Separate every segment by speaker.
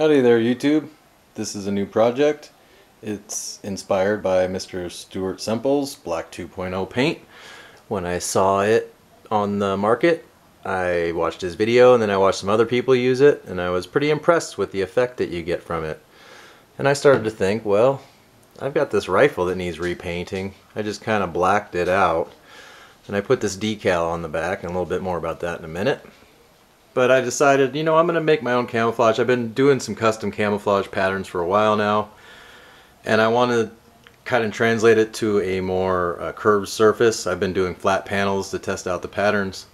Speaker 1: Howdy there YouTube. This is a new project. It's inspired by Mr. Stuart Semple's Black 2.0 paint. When I saw it on the market, I watched his video and then I watched some other people use it and I was pretty impressed with the effect that you get from it. And I started to think, well, I've got this rifle that needs repainting. I just kind of blacked it out. And I put this decal on the back and a little bit more about that in a minute. But I decided, you know, I'm going to make my own camouflage. I've been doing some custom camouflage patterns for a while now. And I want to kind of translate it to a more uh, curved surface. I've been doing flat panels to test out the patterns.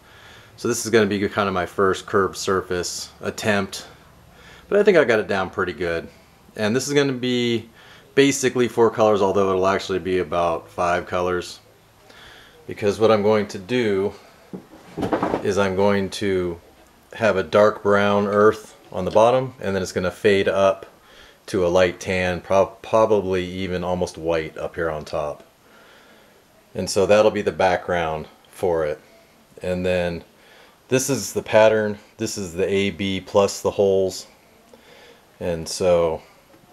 Speaker 1: So this is going to be kind of my first curved surface attempt. But I think I got it down pretty good. And this is going to be basically four colors, although it'll actually be about five colors. Because what I'm going to do is I'm going to have a dark brown earth on the bottom and then it's going to fade up to a light tan, pro probably even almost white up here on top. And so that'll be the background for it. And then this is the pattern. This is the AB plus the holes. And so,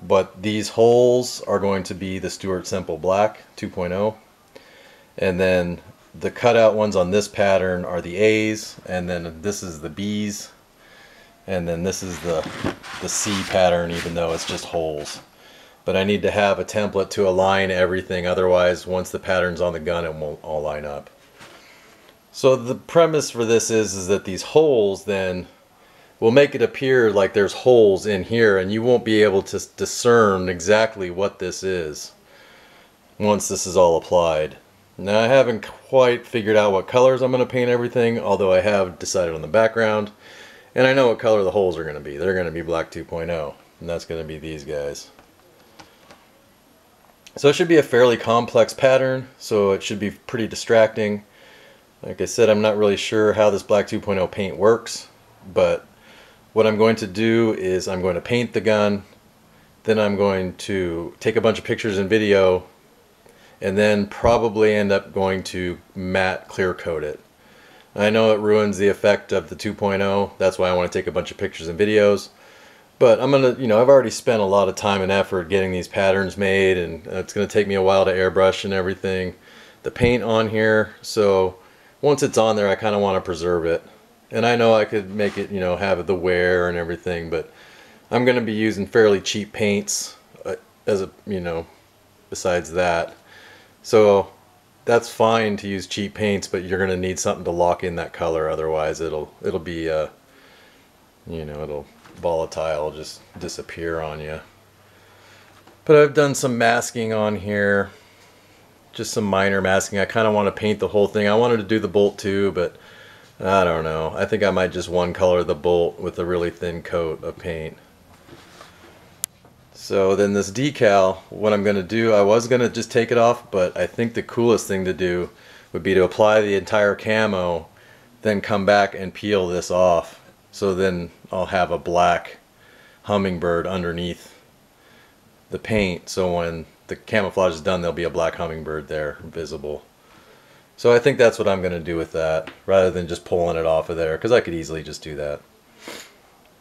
Speaker 1: but these holes are going to be the Stuart Semple Black 2.0. And then the cutout ones on this pattern are the A's, and then this is the B's, and then this is the, the C pattern, even though it's just holes. But I need to have a template to align everything, otherwise once the pattern's on the gun it won't all line up. So the premise for this is, is that these holes then will make it appear like there's holes in here and you won't be able to discern exactly what this is once this is all applied. Now I haven't quite figured out what colors I'm going to paint everything, although I have decided on the background. And I know what color the holes are going to be. They're going to be black 2.0, and that's going to be these guys. So it should be a fairly complex pattern, so it should be pretty distracting. Like I said, I'm not really sure how this black 2.0 paint works, but what I'm going to do is I'm going to paint the gun, then I'm going to take a bunch of pictures and video and then probably end up going to matte clear coat it. I know it ruins the effect of the 2.0, that's why I want to take a bunch of pictures and videos. But I'm going to, you know, I've already spent a lot of time and effort getting these patterns made and it's going to take me a while to airbrush and everything. The paint on here, so once it's on there I kind of want to preserve it. And I know I could make it, you know, have the wear and everything, but I'm going to be using fairly cheap paints uh, as a, you know, besides that. So that's fine to use cheap paints, but you're going to need something to lock in that color. Otherwise, it'll it'll be uh, you know it'll volatile, just disappear on you. But I've done some masking on here, just some minor masking. I kind of want to paint the whole thing. I wanted to do the bolt too, but I don't know. I think I might just one color the bolt with a really thin coat of paint. So then this decal, what I'm going to do, I was going to just take it off, but I think the coolest thing to do would be to apply the entire camo, then come back and peel this off. So then I'll have a black hummingbird underneath the paint. So when the camouflage is done, there'll be a black hummingbird there visible. So I think that's what I'm going to do with that, rather than just pulling it off of there, because I could easily just do that.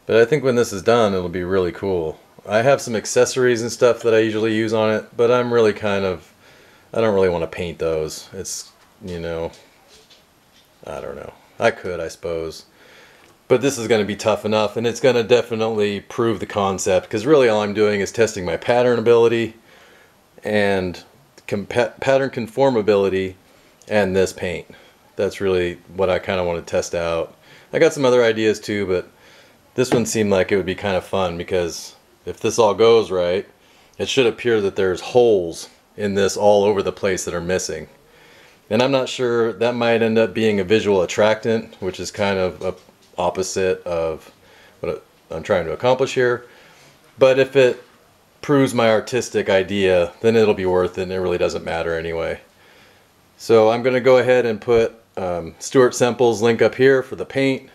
Speaker 1: But I think when this is done, it'll be really cool. I have some accessories and stuff that I usually use on it, but I'm really kind of, I don't really want to paint those. It's, you know, I don't know. I could, I suppose. But this is going to be tough enough, and it's going to definitely prove the concept, because really all I'm doing is testing my pattern ability and pattern conformability and this paint. That's really what I kind of want to test out. I got some other ideas too, but this one seemed like it would be kind of fun because if this all goes right, it should appear that there's holes in this all over the place that are missing. And I'm not sure, that might end up being a visual attractant, which is kind of a opposite of what I'm trying to accomplish here. But if it proves my artistic idea, then it'll be worth it and it really doesn't matter anyway. So I'm going to go ahead and put um, Stuart Semple's link up here for the paint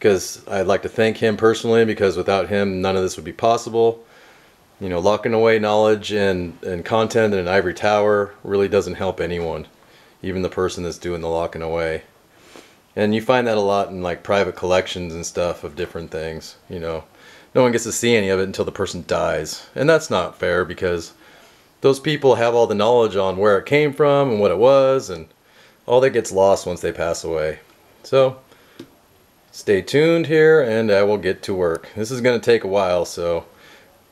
Speaker 1: because I'd like to thank him personally because without him none of this would be possible. You know, locking away knowledge and, and content in an ivory tower really doesn't help anyone, even the person that's doing the locking away. And you find that a lot in like private collections and stuff of different things, you know. no one gets to see any of it until the person dies. And that's not fair because those people have all the knowledge on where it came from and what it was, and all that gets lost once they pass away. So, stay tuned here and I will get to work. This is going to take a while, so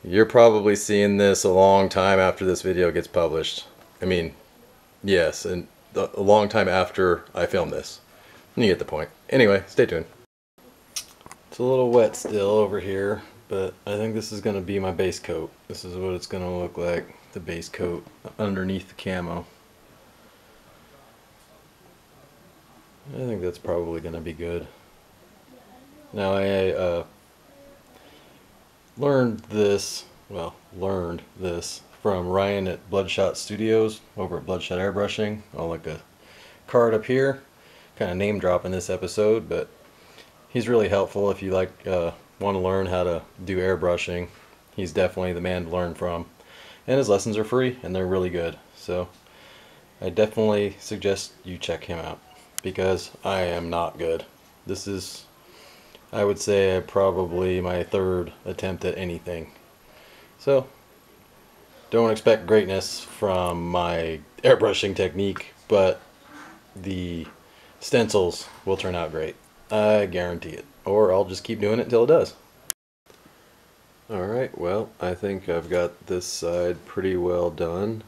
Speaker 1: you're probably seeing this a long time after this video gets published. I mean, yes, and a long time after I film this. You get the point. Anyway, stay tuned. It's a little wet still over here, but I think this is going to be my base coat. This is what it's going to look like, the base coat underneath the camo. I think that's probably going to be good. Now I uh, learned this, well, learned this from Ryan at Bloodshot Studios over at Bloodshot Airbrushing. I'll like a card up here, kind of name drop in this episode, but he's really helpful if you like uh, want to learn how to do airbrushing. He's definitely the man to learn from, and his lessons are free and they're really good. So I definitely suggest you check him out because I am not good. This is I would say probably my third attempt at anything. So, don't expect greatness from my airbrushing technique, but the stencils will turn out great. I guarantee it. Or I'll just keep doing it until it does. Alright, well, I think I've got this side pretty well done.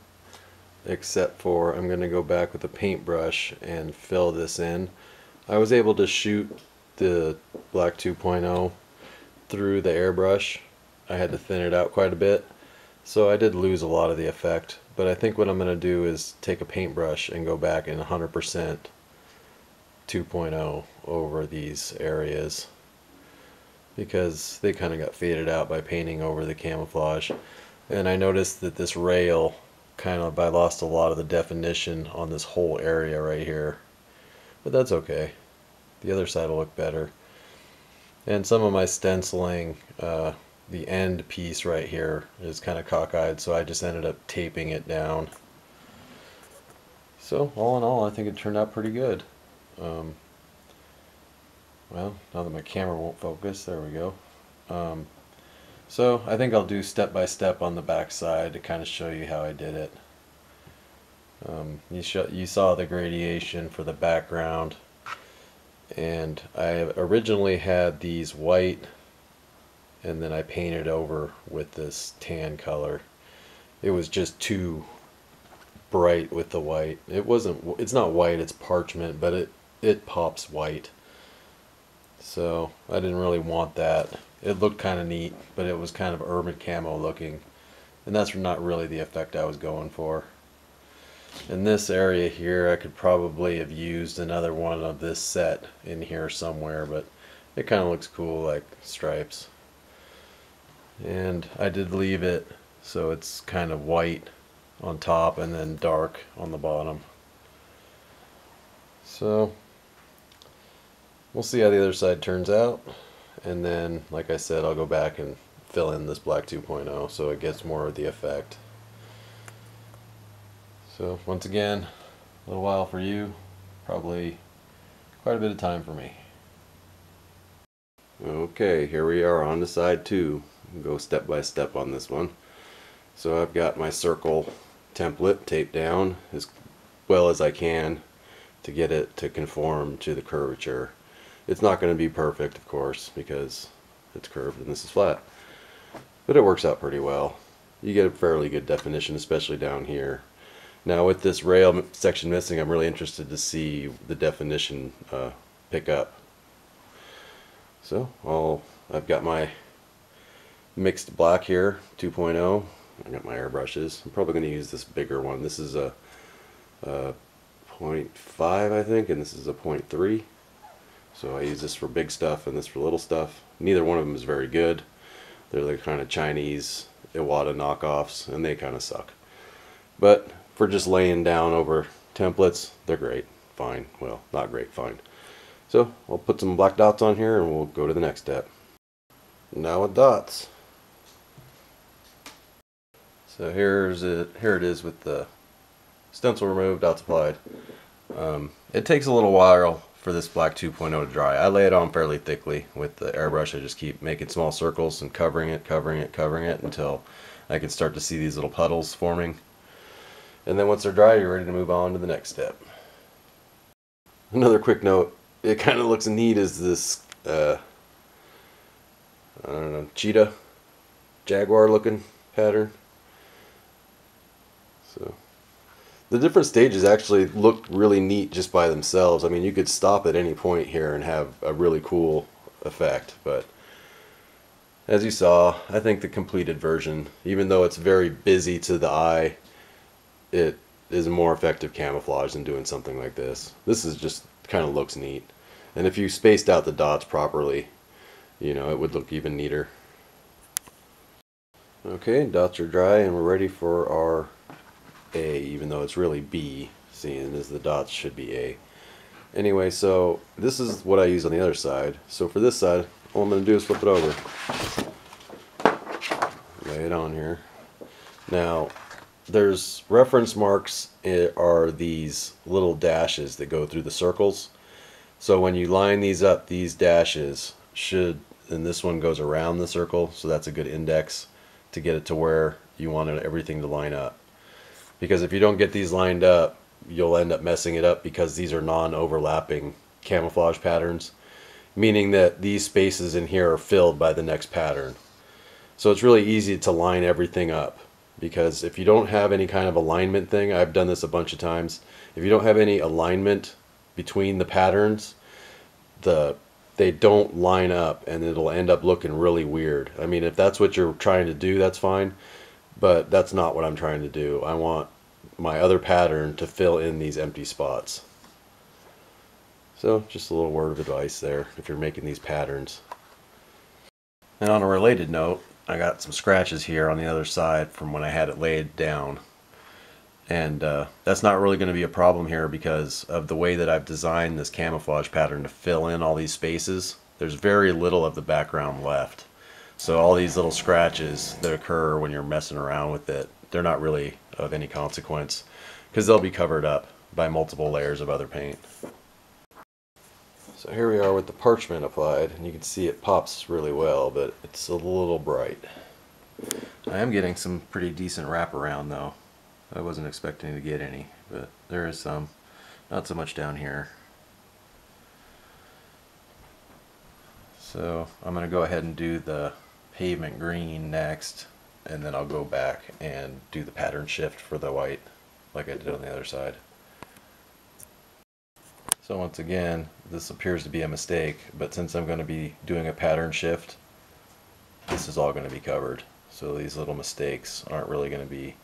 Speaker 1: Except for I'm going to go back with a paintbrush and fill this in. I was able to shoot the Black 2.0 through the airbrush. I had to thin it out quite a bit. So I did lose a lot of the effect. But I think what I'm going to do is take a paintbrush and go back in 100% 2.0 over these areas. Because they kind of got faded out by painting over the camouflage. And I noticed that this rail kind of I lost a lot of the definition on this whole area right here. But that's okay. The other side will look better. And some of my stenciling, uh, the end piece right here is kind of cockeyed, so I just ended up taping it down. So all in all, I think it turned out pretty good. Um, well, now that my camera won't focus, there we go. Um, so I think I'll do step by step on the back side to kind of show you how I did it. Um, you, you saw the gradation for the background and I originally had these white and then I painted over with this tan color. It was just too bright with the white. It wasn't it's not white it's parchment but it it pops white. So I didn't really want that. It looked kind of neat but it was kind of urban camo looking. And that's not really the effect I was going for in this area here I could probably have used another one of this set in here somewhere but it kind of looks cool like stripes. And I did leave it so it's kind of white on top and then dark on the bottom. So we'll see how the other side turns out. And then like I said I'll go back and fill in this black 2.0 so it gets more of the effect so once again, a little while for you, probably quite a bit of time for me. Okay, here we are on to side two. We'll go step by step on this one. So I've got my circle template taped down as well as I can to get it to conform to the curvature. It's not going to be perfect, of course, because it's curved and this is flat. But it works out pretty well. You get a fairly good definition, especially down here. Now with this rail section missing, I'm really interested to see the definition uh, pick up. So I'll, I've got my mixed black here, 2.0. I got my airbrushes. I'm probably going to use this bigger one. This is a, a 0.5 I think, and this is a 0.3. So I use this for big stuff and this for little stuff. Neither one of them is very good. They're the kind of Chinese Iwata knockoffs, and they kind of suck. But for just laying down over templates, they're great. Fine. Well, not great, fine. So I'll put some black dots on here and we'll go to the next step. Now with dots. So here's it. Here it is with the stencil removed, dots applied. Um, it takes a little while for this black 2.0 to dry. I lay it on fairly thickly with the airbrush. I just keep making small circles and covering it, covering it, covering it until I can start to see these little puddles forming. And then once they're dry, you're ready to move on to the next step. Another quick note, it kind of looks neat as this, uh, I don't know, cheetah, jaguar looking pattern. So the different stages actually look really neat just by themselves. I mean, you could stop at any point here and have a really cool effect, but as you saw, I think the completed version, even though it's very busy to the eye, it is more effective camouflage than doing something like this. This is just kind of looks neat. And if you spaced out the dots properly, you know, it would look even neater. Okay, dots are dry and we're ready for our A, even though it's really B, seeing as the dots should be A. Anyway, so this is what I use on the other side. So for this side, all I'm going to do is flip it over. Lay it on here. Now, there's reference marks eh, are these little dashes that go through the circles. So when you line these up, these dashes should, and this one goes around the circle, so that's a good index to get it to where you want everything to line up. Because if you don't get these lined up, you'll end up messing it up because these are non-overlapping camouflage patterns, meaning that these spaces in here are filled by the next pattern. So it's really easy to line everything up because if you don't have any kind of alignment thing, I've done this a bunch of times, if you don't have any alignment between the patterns, the they don't line up and it'll end up looking really weird. I mean, if that's what you're trying to do, that's fine, but that's not what I'm trying to do. I want my other pattern to fill in these empty spots. So just a little word of advice there if you're making these patterns. And on a related note, I got some scratches here on the other side from when I had it laid down. And uh, that's not really going to be a problem here because of the way that I've designed this camouflage pattern to fill in all these spaces. There's very little of the background left. So all these little scratches that occur when you're messing around with it, they're not really of any consequence because they'll be covered up by multiple layers of other paint. So here we are with the parchment applied, and you can see it pops really well, but it's a little bright. I am getting some pretty decent wraparound though. I wasn't expecting to get any, but there is some. Not so much down here. So I'm going to go ahead and do the pavement green next, and then I'll go back and do the pattern shift for the white, like I did on the other side. So once again, this appears to be a mistake, but since I'm going to be doing a pattern shift, this is all going to be covered. So these little mistakes aren't really going to be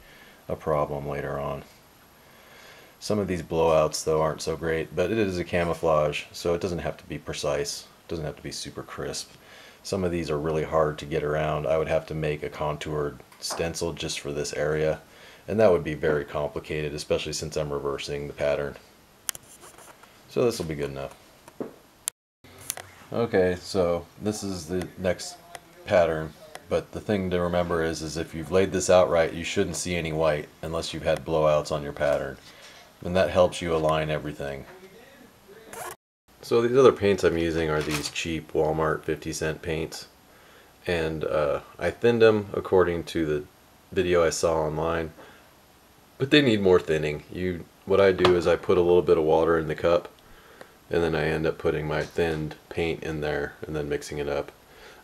Speaker 1: a problem later on. Some of these blowouts though aren't so great, but it is a camouflage, so it doesn't have to be precise. It doesn't have to be super crisp. Some of these are really hard to get around. I would have to make a contoured stencil just for this area, and that would be very complicated, especially since I'm reversing the pattern. So this will be good enough. Okay, so this is the next pattern, but the thing to remember is, is if you've laid this out right, you shouldn't see any white unless you've had blowouts on your pattern. And that helps you align everything. So these other paints I'm using are these cheap Walmart 50 cent paints. And uh, I thinned them according to the video I saw online. But they need more thinning. You, What I do is I put a little bit of water in the cup and then I end up putting my thinned paint in there and then mixing it up.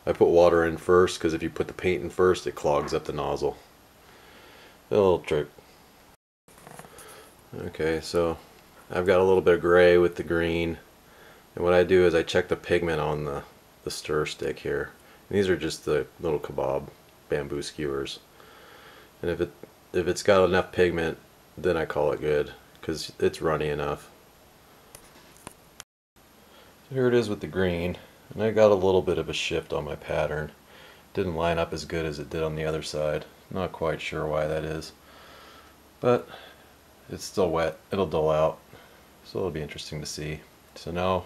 Speaker 1: I put water in first because if you put the paint in first it clogs up the nozzle. A little trick. Okay, so I've got a little bit of gray with the green and what I do is I check the pigment on the, the stir stick here. And these are just the little kebab bamboo skewers. And if it if it's got enough pigment then I call it good because it's runny enough. Here it is with the green, and I got a little bit of a shift on my pattern. Didn't line up as good as it did on the other side. Not quite sure why that is. But it's still wet. It'll dull out. So it'll be interesting to see. So now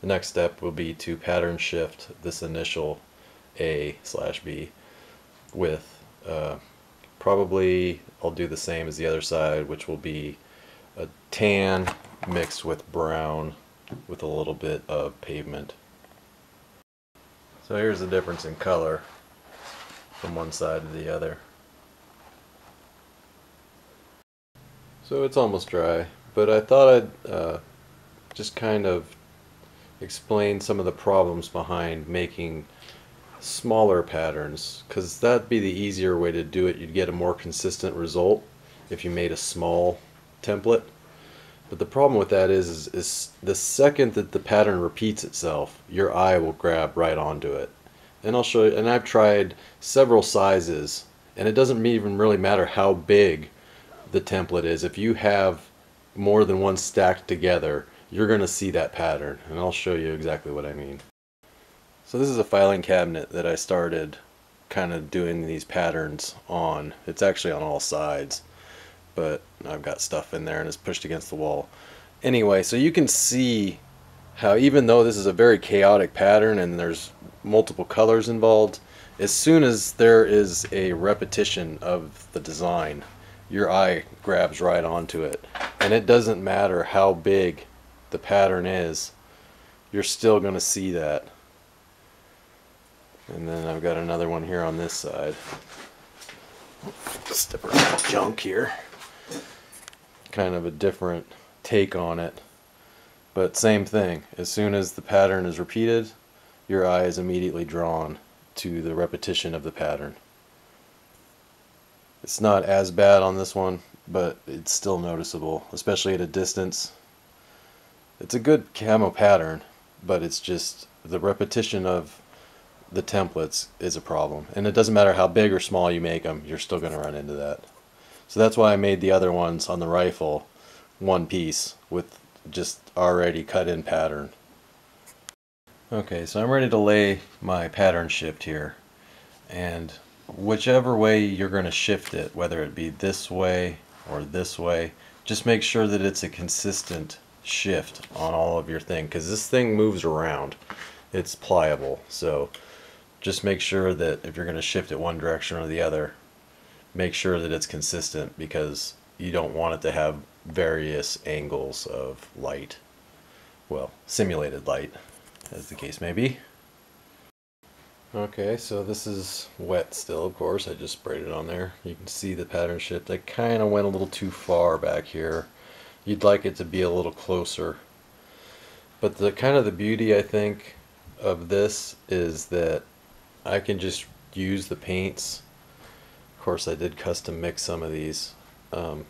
Speaker 1: the next step will be to pattern shift this initial A slash B with uh, probably I'll do the same as the other side which will be a tan mixed with brown with a little bit of pavement. So here's the difference in color from one side to the other. So it's almost dry, but I thought I'd uh, just kind of explain some of the problems behind making smaller patterns because that'd be the easier way to do it. You'd get a more consistent result if you made a small template. But the problem with that is, is, is the second that the pattern repeats itself, your eye will grab right onto it. And I'll show you, and I've tried several sizes, and it doesn't even really matter how big the template is. If you have more than one stacked together, you're going to see that pattern. And I'll show you exactly what I mean. So this is a filing cabinet that I started kind of doing these patterns on. It's actually on all sides, but I've got stuff in there and it's pushed against the wall. Anyway, so you can see how even though this is a very chaotic pattern and there's multiple colors involved, as soon as there is a repetition of the design, your eye grabs right onto it. And it doesn't matter how big the pattern is, you're still going to see that. And then I've got another one here on this side. Step around junk here. Kind of a different take on it. But same thing. As soon as the pattern is repeated, your eye is immediately drawn to the repetition of the pattern. It's not as bad on this one, but it's still noticeable, especially at a distance. It's a good camo pattern, but it's just the repetition of the templates is a problem. And it doesn't matter how big or small you make them, you're still going to run into that. So that's why I made the other ones on the rifle one piece with just already cut in pattern. Okay, so I'm ready to lay my pattern shift here. And whichever way you're going to shift it, whether it be this way or this way, just make sure that it's a consistent shift on all of your thing because this thing moves around. It's pliable, so just make sure that if you're going to shift it one direction or the other, make sure that it's consistent because you don't want it to have various angles of light. Well, simulated light, as the case may be. Okay, so this is wet still, of course. I just sprayed it on there. You can see the pattern shift. I kind of went a little too far back here. You'd like it to be a little closer. But the kind of the beauty, I think, of this is that I can just use the paints. Of course, I did custom mix some of these, um,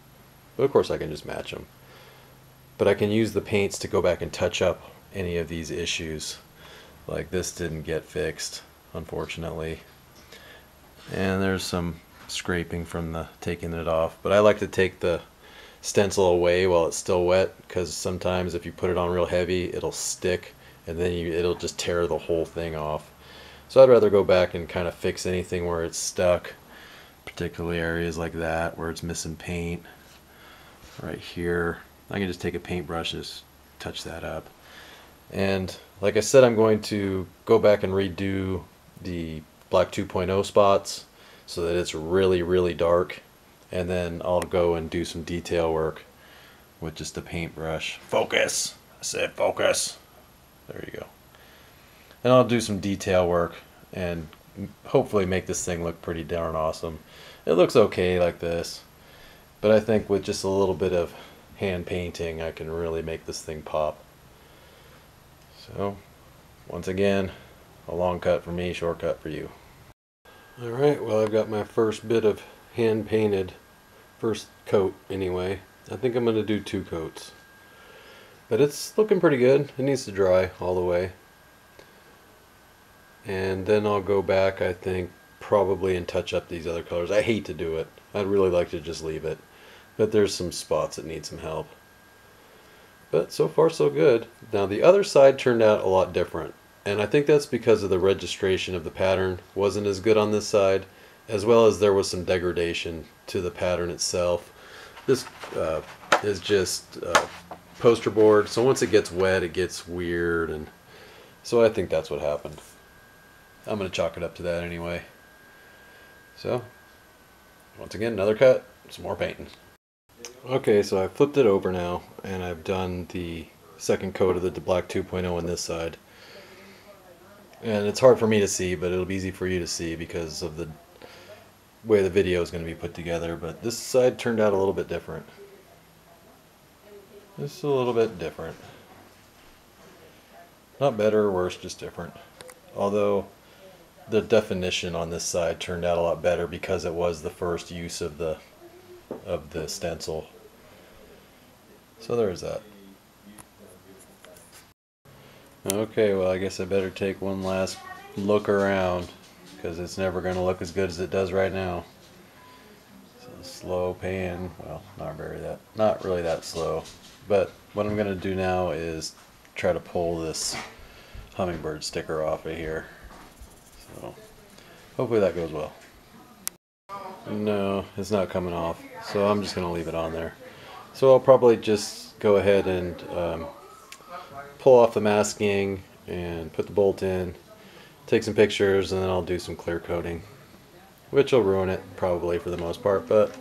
Speaker 1: but of course I can just match them. But I can use the paints to go back and touch up any of these issues. Like this didn't get fixed, unfortunately. And there's some scraping from the taking it off. But I like to take the stencil away while it's still wet because sometimes if you put it on real heavy, it'll stick and then you, it'll just tear the whole thing off. So I'd rather go back and kind of fix anything where it's stuck, particularly areas like that where it's missing paint. Right here, I can just take a paintbrush and just touch that up. And like I said, I'm going to go back and redo the black 2.0 spots so that it's really, really dark. And then I'll go and do some detail work with just a paintbrush. Focus! I said focus. There you go and I'll do some detail work and hopefully make this thing look pretty darn awesome. It looks okay like this, but I think with just a little bit of hand painting I can really make this thing pop. So, once again, a long cut for me, shortcut for you. Alright, well I've got my first bit of hand painted, first coat anyway. I think I'm going to do two coats. But it's looking pretty good. It needs to dry all the way and then I'll go back I think probably and touch up these other colors. I hate to do it. I'd really like to just leave it. But there's some spots that need some help. But so far so good. Now the other side turned out a lot different. And I think that's because of the registration of the pattern wasn't as good on this side as well as there was some degradation to the pattern itself. This uh, is just uh, poster board. So once it gets wet it gets weird. And so I think that's what happened I'm going to chalk it up to that anyway. So, once again, another cut, some more painting. Okay, so I've flipped it over now, and I've done the second coat of the black 2.0 on this side. And it's hard for me to see, but it'll be easy for you to see because of the way the video is going to be put together. But this side turned out a little bit different. Just a little bit different. Not better or worse, just different. Although the definition on this side turned out a lot better because it was the first use of the of the stencil. So there's that. Okay, well I guess I better take one last look around because it's never going to look as good as it does right now. So slow pan, well not very that, not really that slow. But what I'm going to do now is try to pull this hummingbird sticker off of here. So hopefully that goes well. No, it's not coming off. So I'm just going to leave it on there. So I'll probably just go ahead and um, pull off the masking and put the bolt in, take some pictures, and then I'll do some clear coating. Which will ruin it probably for the most part, but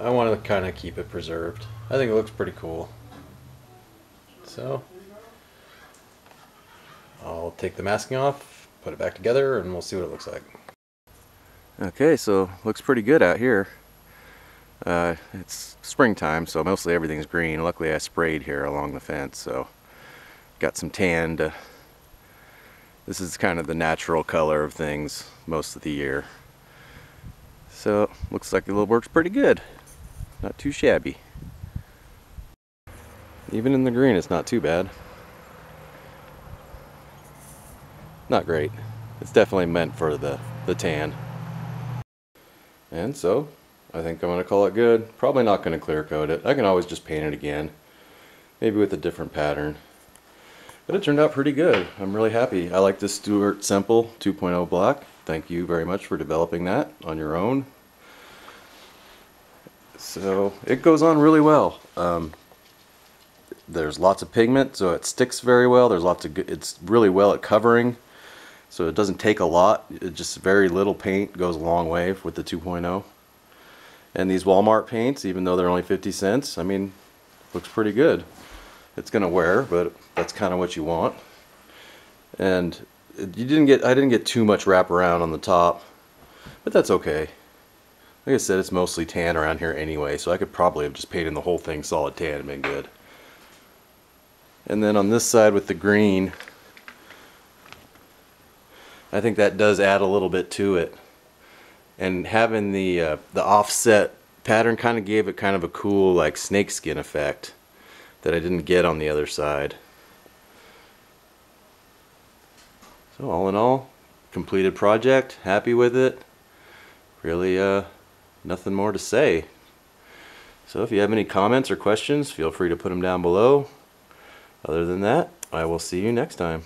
Speaker 1: I want to kind of keep it preserved. I think it looks pretty cool. So I'll take the masking off, put it back together, and we'll see what it looks like. Okay, so looks pretty good out here. Uh, it's springtime, so mostly everything's green. Luckily I sprayed here along the fence, so got some tan to... This is kind of the natural color of things most of the year. So, looks like it works pretty good. Not too shabby. Even in the green, it's not too bad. Not great. It's definitely meant for the, the tan. And so, I think I'm going to call it good. Probably not going to clear coat it. I can always just paint it again. Maybe with a different pattern. But it turned out pretty good. I'm really happy. I like this Stuart Semple 2.0 black. Thank you very much for developing that on your own. So it goes on really well. Um, there's lots of pigment, so it sticks very well. There's lots of good, it's really well at covering, so it doesn't take a lot. It just very little paint goes a long way with the 2.0. And these Walmart paints, even though they're only 50 cents, I mean, looks pretty good. It's gonna wear, but that's kind of what you want. And you didn't get, I didn't get too much wraparound on the top, but that's okay. Like I said, it's mostly tan around here anyway, so I could probably have just painted the whole thing solid tan and been good. And then on this side with the green, I think that does add a little bit to it. And having the uh, the offset pattern kind of gave it kind of a cool like snakeskin effect that I didn't get on the other side. So all in all, completed project, happy with it. Really uh, nothing more to say. So if you have any comments or questions, feel free to put them down below. Other than that, I will see you next time.